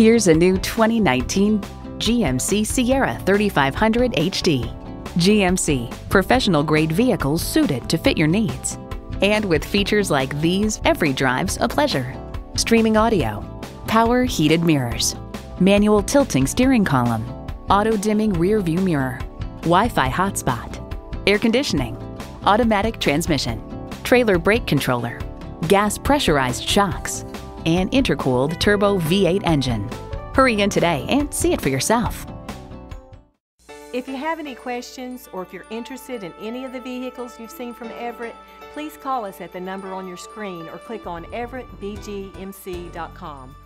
Here's a new 2019 GMC Sierra 3500 HD. GMC, professional grade vehicles suited to fit your needs. And with features like these, every drive's a pleasure. Streaming audio, power heated mirrors, manual tilting steering column, auto dimming rear view mirror, Wi-Fi hotspot, air conditioning, automatic transmission, trailer brake controller, gas pressurized shocks, and intercooled turbo V8 engine. Hurry in today and see it for yourself. If you have any questions or if you're interested in any of the vehicles you've seen from Everett, please call us at the number on your screen or click on everettbgmc.com.